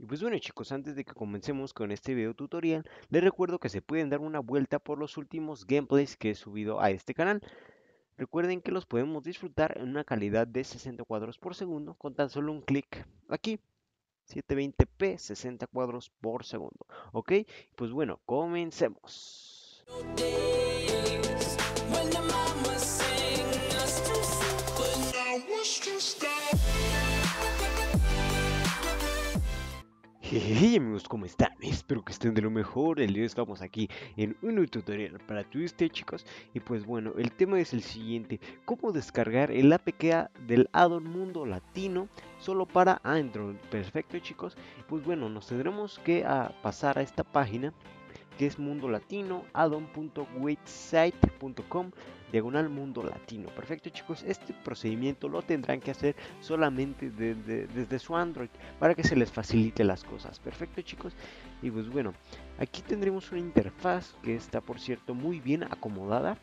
Y pues bueno chicos, antes de que comencemos con este video tutorial, les recuerdo que se pueden dar una vuelta por los últimos gameplays que he subido a este canal. Recuerden que los podemos disfrutar en una calidad de 60 cuadros por segundo con tan solo un clic aquí. 720p 60 cuadros por segundo. ¿Ok? Pues bueno, comencemos. Hey amigos, ¿cómo están? Espero que estén de lo mejor. El día de hoy estamos aquí en un nuevo tutorial para Twister, chicos. Y pues bueno, el tema es el siguiente: cómo descargar el APK del addon Mundo Latino solo para Android. Perfecto, chicos. Pues bueno, nos tendremos que ah, pasar a esta página que es mundo latino, addon.website.com diagonal mundo latino. Perfecto chicos, este procedimiento lo tendrán que hacer solamente desde, su Android para que se les facilite las cosas. Perfecto chicos, y pues bueno, aquí tendremos una interfaz que está por cierto muy bien acomodada.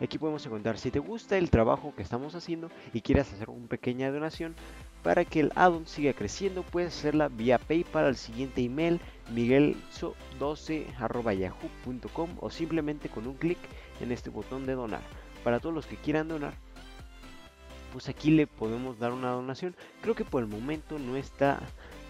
Aquí podemos encontrar si te gusta el trabajo que estamos haciendo y quieres hacer una pequeña donación para que el addon siga creciendo, puedes hacerla vía PayPal al siguiente email miguelso12.yahoo.com o simplemente con un clic en este botón de donar. Para todos los que quieran donar, pues aquí le podemos dar una donación. Creo que por el momento no está,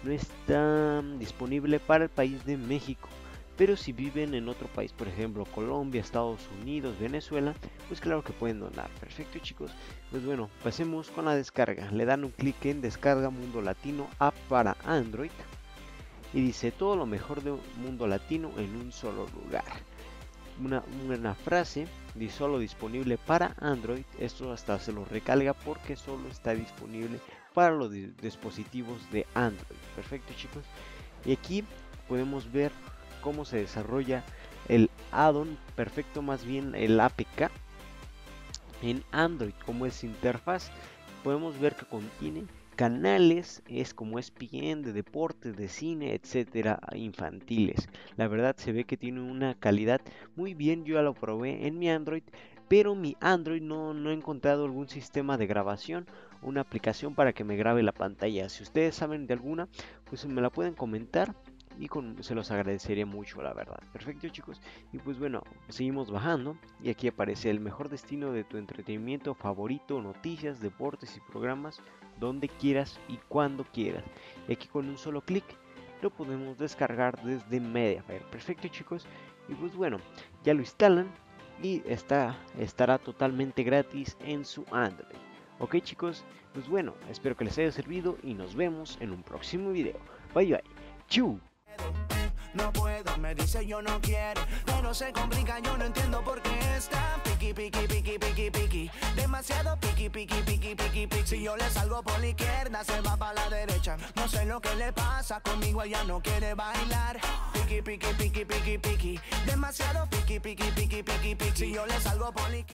no está disponible para el país de México. Pero si viven en otro país, por ejemplo Colombia, Estados Unidos, Venezuela, pues claro que pueden donar. Perfecto chicos. Pues bueno, pasemos con la descarga. Le dan un clic en descarga Mundo Latino App para Android y dice todo lo mejor de mundo latino en un solo lugar. Una, frase dice solo disponible para Android. Esto hasta se lo recalga porque solo está disponible para los dispositivos de Android. Perfecto chicos. Y aquí podemos ver cómo se desarrolla el addon, perfecto más bien el APK en Android, como es interfaz. Podemos ver que contiene canales es como ESPN de deportes, de cine, etcétera, infantiles. La verdad se ve que tiene una calidad muy bien. Yo ya lo probé en mi Android, pero mi Android no, no he encontrado algún sistema de grabación, una aplicación para que me grabe la pantalla. Si ustedes saben de alguna, pues me la pueden comentar y se los agradecería mucho la verdad. Perfecto chicos. Y pues bueno seguimos bajando y aquí aparece el mejor destino de tu entretenimiento favorito noticias deportes y programas donde quieras y cuando quieras. Y aquí con un solo clic lo podemos descargar desde Mediafire perfecto chicos. Y pues bueno ya lo instalan y está estará totalmente gratis en su Android. Ok chicos. Pues bueno espero que les haya servido y nos vemos en un próximo video. Bye bye. Chau. No puedo, me dice yo no quiero, pero se complica, yo no entiendo por qué está piqui, piqui, piqui, piqui, piqui, demasiado piqui, piqui, piqui, piqui, piqui. Si yo le salgo por la izquierda, se va para la derecha. No sé lo que le pasa, conmigo ella no quiere bailar. Piqui, piqui, piqui, piqui, piqui, demasiado piqui, piqui, piqui, piqui, piqui. Si yo le salgo por la